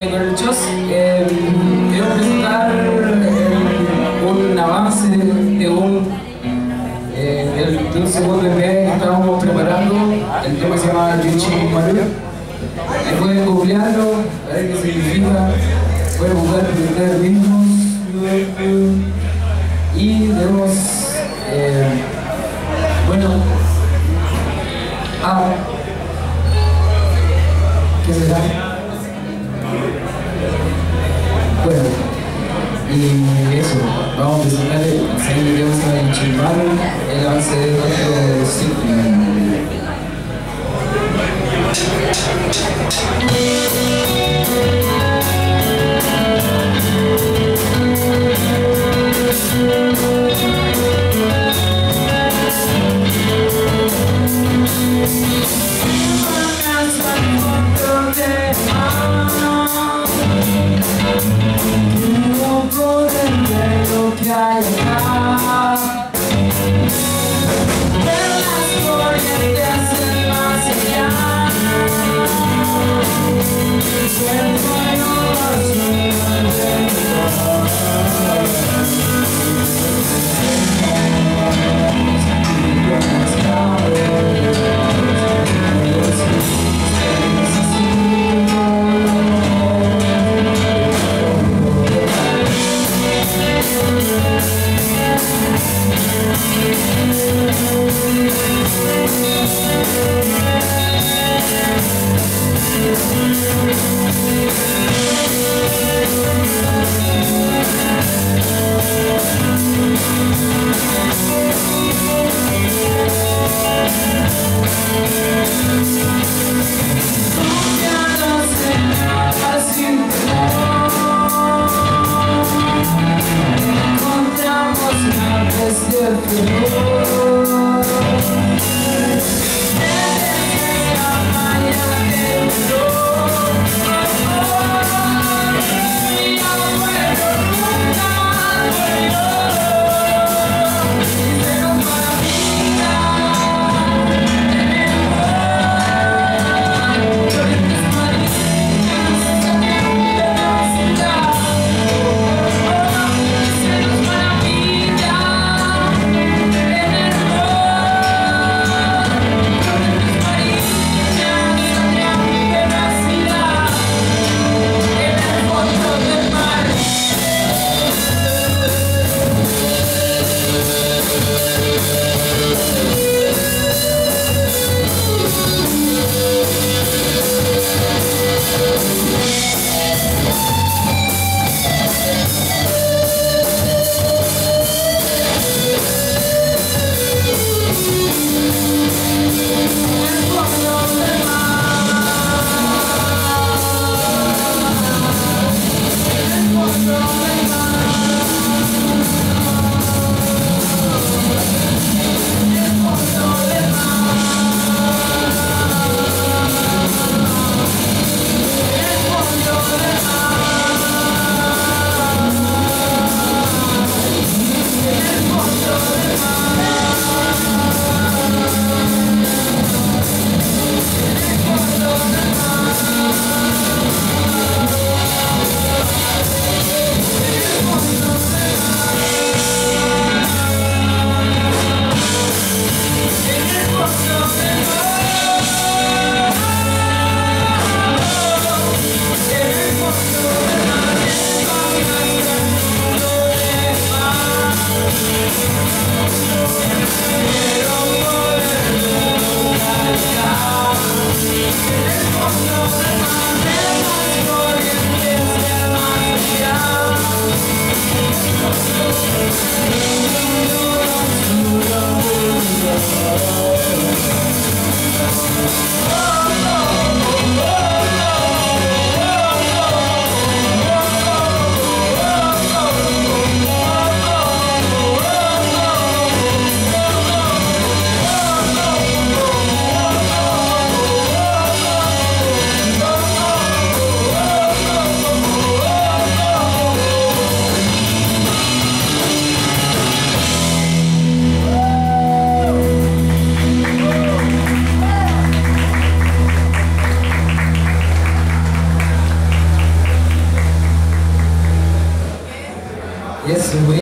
Con el Chos eh, quiero presentar eh, un avance de un, eh, segundo EP que estábamos preparando. El tema se llama Yuchi Maru. Eh, pueden googlearlo, a ver qué significa. Pueden buscar ustedes mismos. Y tenemos, eh, bueno, ah, ¿qué será? Y eso, vamos a presentar el segundo tema se llama Chimbaru, el avance de nuestro ciclo. Eso, güey.